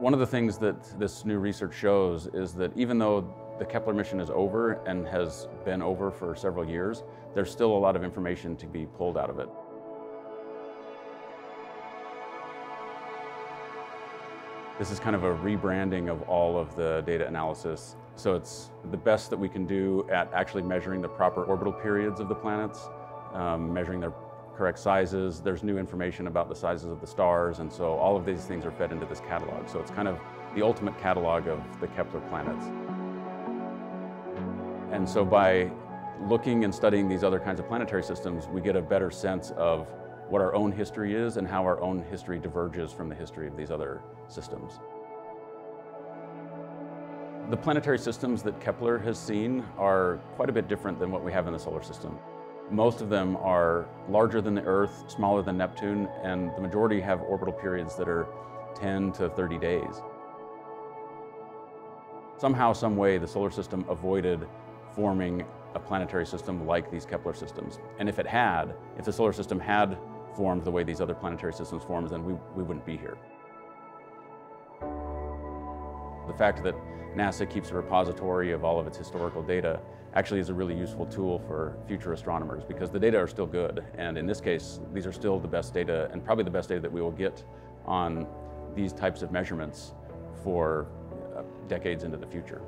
One of the things that this new research shows is that even though the Kepler mission is over and has been over for several years, there's still a lot of information to be pulled out of it. This is kind of a rebranding of all of the data analysis. So it's the best that we can do at actually measuring the proper orbital periods of the planets, um, measuring their correct sizes. There's new information about the sizes of the stars, and so all of these things are fed into this catalog. So it's kind of the ultimate catalog of the Kepler planets. And so by looking and studying these other kinds of planetary systems, we get a better sense of what our own history is and how our own history diverges from the history of these other systems. The planetary systems that Kepler has seen are quite a bit different than what we have in the solar system. Most of them are larger than the Earth, smaller than Neptune, and the majority have orbital periods that are 10 to 30 days. Somehow, some way, the solar system avoided forming a planetary system like these Kepler systems. And if it had, if the solar system had formed the way these other planetary systems formed, then we, we wouldn't be here. The fact that NASA keeps a repository of all of its historical data actually is a really useful tool for future astronomers because the data are still good. And in this case, these are still the best data and probably the best data that we will get on these types of measurements for uh, decades into the future.